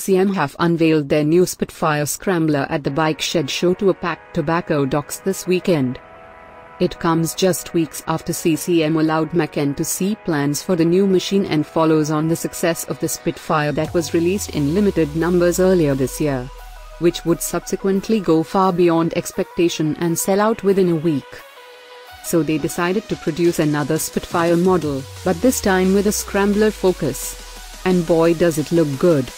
CCM have unveiled their new Spitfire Scrambler at the Bike Shed show to a packed tobacco docks this weekend. It comes just weeks after CCM allowed MCN to see plans for the new machine and follows on the success of the Spitfire that was released in limited numbers earlier this year. Which would subsequently go far beyond expectation and sell out within a week. So they decided to produce another Spitfire model, but this time with a scrambler focus. And boy does it look good.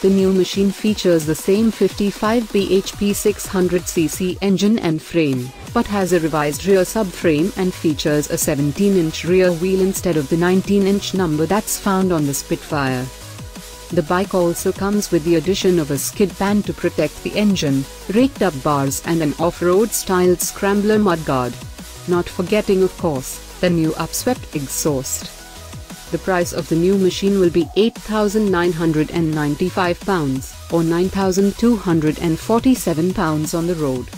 The new machine features the same 55 bhp 600cc engine and frame, but has a revised rear subframe and features a 17-inch rear wheel instead of the 19-inch number that's found on the Spitfire. The bike also comes with the addition of a skid pan to protect the engine, raked up bars and an off-road styled scrambler mudguard. Not forgetting of course, the new upswept exhaust. The price of the new machine will be £8,995 or £9,247 on the road.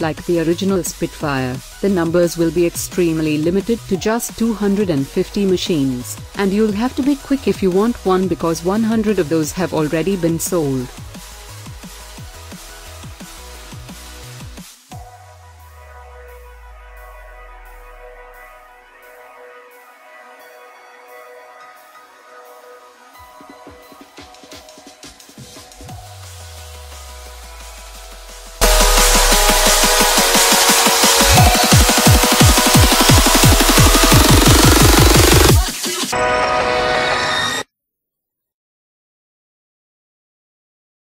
Like the original Spitfire, the numbers will be extremely limited to just 250 machines, and you'll have to be quick if you want one because 100 of those have already been sold.